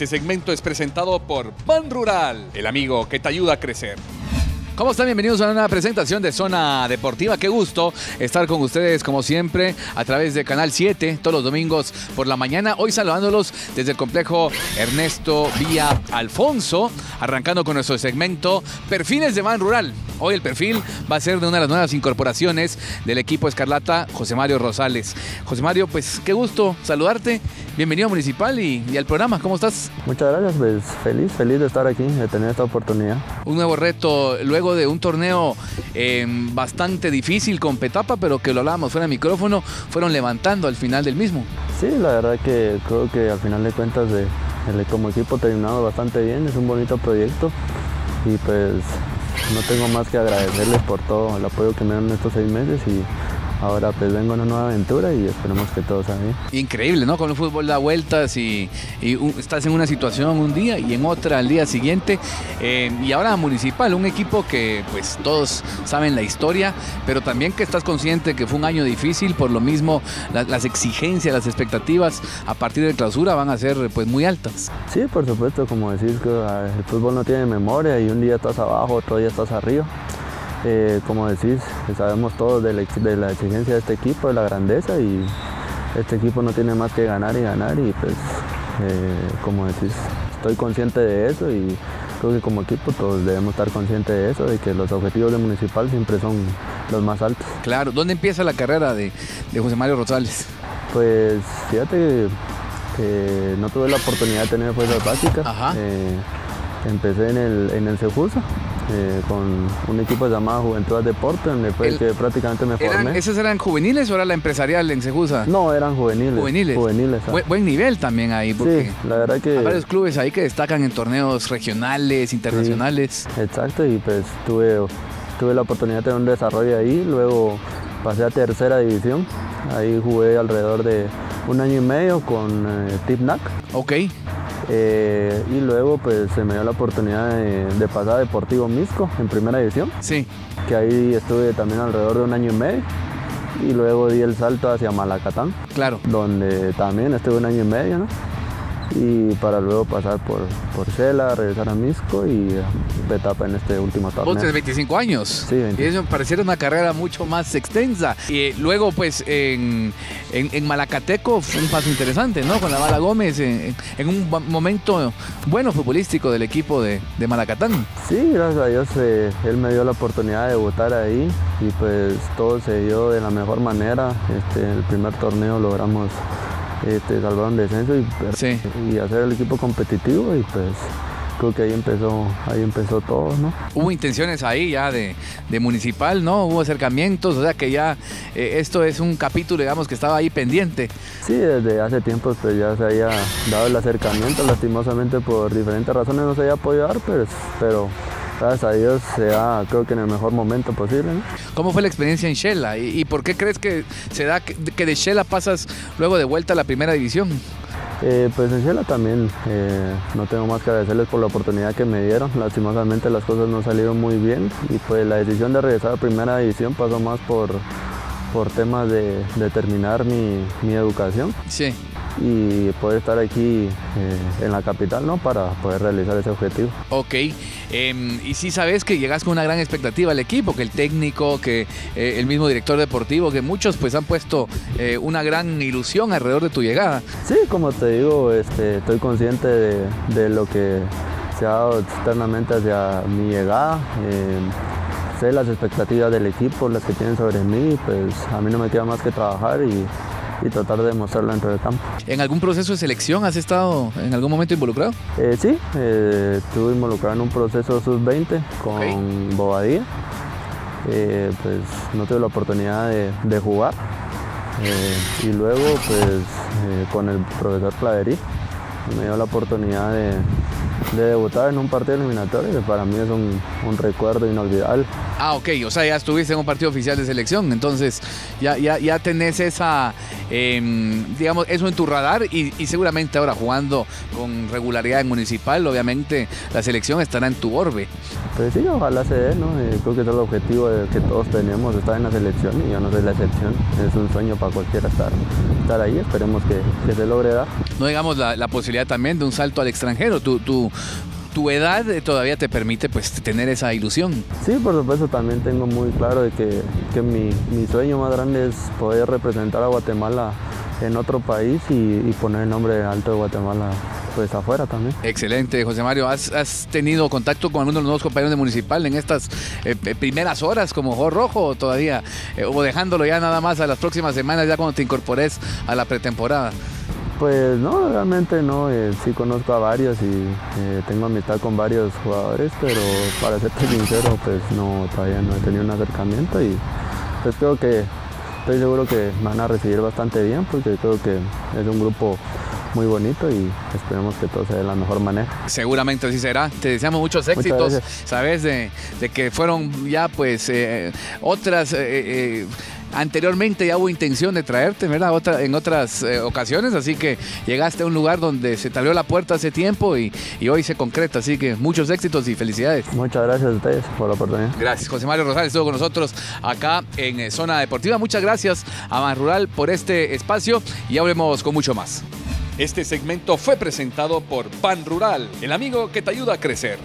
Este segmento es presentado por Ban Rural, el amigo que te ayuda a crecer. ¿Cómo están? Bienvenidos a una presentación de Zona Deportiva. Qué gusto estar con ustedes, como siempre, a través de Canal 7, todos los domingos por la mañana. Hoy saludándolos desde el complejo Ernesto Vía Alfonso, arrancando con nuestro segmento Perfiles de Ban Rural. Hoy el perfil va a ser de una de las nuevas incorporaciones del equipo Escarlata, José Mario Rosales. José Mario, pues qué gusto saludarte. Bienvenido a Municipal y, y al programa. ¿Cómo estás? Muchas gracias, pues feliz, feliz de estar aquí, de tener esta oportunidad. Un nuevo reto luego de un torneo eh, bastante difícil con Petapa, pero que lo hablábamos fuera de micrófono, fueron levantando al final del mismo. Sí, la verdad que creo que al final de cuentas de, el- como equipo terminado bastante bien, es un bonito proyecto y pues no tengo más que agradecerles por todo el apoyo que me dan estos seis meses y ahora pues vengo a una nueva aventura y esperemos que todo salga bien. Increíble, ¿no? Con el fútbol da vueltas y, y un- estás en una situación un día y en otra al día siguiente. Eh, y ahora Municipal, un equipo que pues todos saben la historia, pero también que estás consciente que fue un año difícil, por lo mismo la- las exigencias, las expectativas a partir de clausura van a ser pues muy altas. Sí, por supuesto, como decís, que el fútbol no tiene memoria y un día estás abajo, otro día estás arriba. Eh, como decís, sabemos todos de la, ex- de la exigencia de este equipo, de la grandeza y este equipo no tiene más que ganar y ganar y pues, eh, como decís, estoy consciente de eso y creo que como equipo todos debemos estar conscientes de eso, de que los objetivos de Municipal siempre son los más altos. Claro, ¿dónde empieza la carrera de, de José Mario Rosales? Pues fíjate que, no tuve la oportunidad de tener fuerzas básicas. Ajá. Eh, empecé en el, en el Cefusa eh, con un equipo llamado Juventud al Deporte, donde fue el, que prácticamente me ¿Eran, formé. ¿Esos eran juveniles o era la empresarial en Sejusa? No, eran juveniles. Juveniles. Juveniles. ah. Buen, nivel también ahí, porque sí, la verdad que... hay varios clubes ahí que destacan en torneos regionales, internacionales. Exacto, y pues tuve, tuve la oportunidad de tener un desarrollo ahí, luego pasé a tercera división, ahí jugué alrededor de un año y medio con eh, Tipnac. Ok, Eh, y luego pues se me dio la oportunidad de, de pasar a Deportivo Misco en primera división, sí. que ahí estuve también alrededor de un año y medio. Y luego di el salto hacia Malacatán, Claro. donde también estuve un año y medio, ¿no? Y para luego pasar por, por Shela, regresar a Misco y eh, de etapa en este último Vos torneo. tenés 25 años. Sí, 25. Y eso pareciera una carrera mucho más extensa. Y eh, luego, pues, en, en, en Malacateco fue un paso interesante, ¿no? Con la Bala Gómez, en, en un momento bueno futbolístico del equipo de, de Malacatán. Sí, gracias a Dios eh, él me dio la oportunidad de debutar ahí y pues todo se dio de la mejor manera. Este, el primer torneo logramos este, salvar un descenso y, Sí. y hacer el equipo competitivo y pues creo que ahí empezó, ahí empezó todo, ¿no? Hubo intenciones ahí ya de, de municipal, ¿no? Hubo acercamientos, o sea que ya eh, esto es un capítulo, digamos, que estaba ahí pendiente. Sí, desde hace tiempo pues ya se había dado el acercamiento, lastimosamente por diferentes razones no se había podido dar, pero, pero gracias a Dios se da creo que en el mejor momento posible, ¿no? ¿Cómo fue la experiencia en Shela? ¿Y, y por qué crees que se da que, que de Shela pasas luego de vuelta a la primera división? Eh, pues en Shela también eh, no tengo más que agradecerles por la oportunidad que me dieron. Lastimosamente las cosas no salieron muy bien y pues la decisión de regresar a primera división pasó más por, por temas de, de terminar mi, mi educación Sí. y poder estar aquí eh, en la capital ¿no? para poder realizar ese objetivo. Ok, em, y sí sabes que llegas con una gran expectativa al equipo, que el técnico, que eh, el mismo director deportivo, que muchos pues han puesto eh, una gran ilusión alrededor de tu llegada. Sí, como te digo, este, estoy consciente de, de lo que se ha dado externamente hacia mi llegada. eh, sé las expectativas del equipo, las que tienen sobre mí, pues a mí no me queda más que trabajar y, y tratar de demostrarlo dentro del campo. ¿En algún proceso de selección has estado en algún momento involucrado? Eh, sí, eh, estuve involucrado en un proceso sub-20 con Bobadilla. Eh, pues no tuve la oportunidad de, de jugar. Y luego pues con el profesor Claverí me dio la oportunidad de, de debutar en un partido eliminatorio que para mí es un, un recuerdo inolvidable. Ah, ok, o sea, ya estuviste en un partido oficial de selección, entonces ya, ya, ya tenés esa, em, digamos, eso en tu radar y, y seguramente ahora jugando con regularidad en municipal, obviamente la selección estará en tu orbe. Pues sí, ojalá se dé, ¿no? Eh, creo que es el objetivo que todos tenemos, estar en la selección y yo no soy la excepción. Es un sueño para cualquiera estar, estar ahí, esperemos que, que se logre dar. No digamos la, la posibilidad también de un salto al extranjero. Tu, tu, tu edad eh, todavía te permite pues tener esa ilusión. Sí, por supuesto, también tengo muy claro de que, que mi, mi sueño más grande es poder representar a Guatemala en otro país y, y poner el nombre alto de Guatemala pues afuera también. Excelente, José Mario. ¿Has, has tenido contacto con alguno de los nuevos compañeros de Municipal en estas eh, eh, primeras horas como jugador rojo todavía? eh, o dejándolo ya nada más a las próximas semanas, ya cuando te incorpores a la pretemporada. Pues no, realmente no, eh, sí conozco a varios y eh, tengo amistad con varios jugadores, pero para serte sincero, pues no, todavía no he tenido un acercamiento y pues creo que estoy seguro que van a recibir bastante bien porque creo que es un grupo muy bonito y esperemos que todo se dé de la mejor manera. Seguramente así será. Te deseamos muchos éxitos. Sabes de, de que fueron ya pues eh, otras... eh, eh, Anteriormente ya hubo intención de traerte, ¿verdad? Otra, en otras eh, ocasiones, así que llegaste a un lugar donde se te abrió la puerta hace tiempo y, y hoy se concreta, así que muchos éxitos y felicidades. Muchas gracias a ustedes por la oportunidad. Gracias, José Mario Rosales estuvo con nosotros acá en Zona Deportiva. Muchas gracias a Más Rural por este espacio y ya volvemos con mucho más. Este segmento fue presentado por Pan Rural, el amigo que te ayuda a crecer.